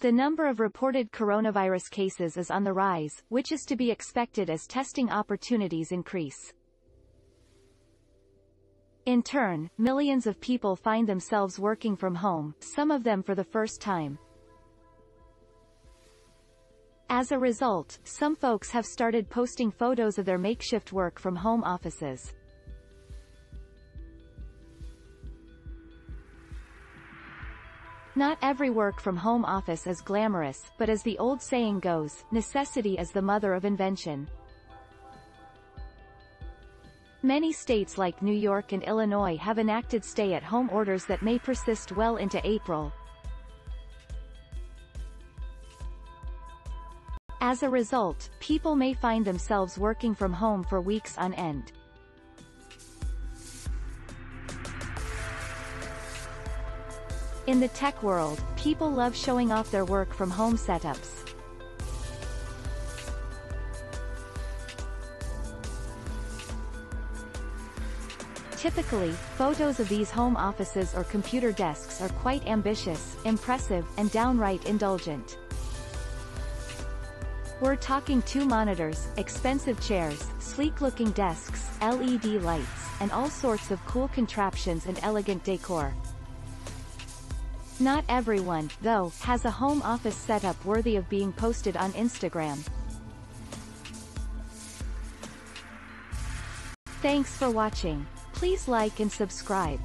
The number of reported coronavirus cases is on the rise, which is to be expected as testing opportunities increase. In turn, millions of people find themselves working from home, some of them for the first time. As a result, some folks have started posting photos of their makeshift work from home offices. Not every work from home office is glamorous, but as the old saying goes, necessity is the mother of invention. Many states like New York and Illinois have enacted stay-at-home orders that may persist well into April. As a result, people may find themselves working from home for weeks on end. In the tech world, people love showing off their work from home setups. Typically, photos of these home offices or computer desks are quite ambitious, impressive, and downright indulgent. We're talking two monitors, expensive chairs, sleek-looking desks, LED lights, and all sorts of cool contraptions and elegant decor. Not everyone, though, has a home office setup worthy of being posted on Instagram. Thanks for watching. Please like and subscribe.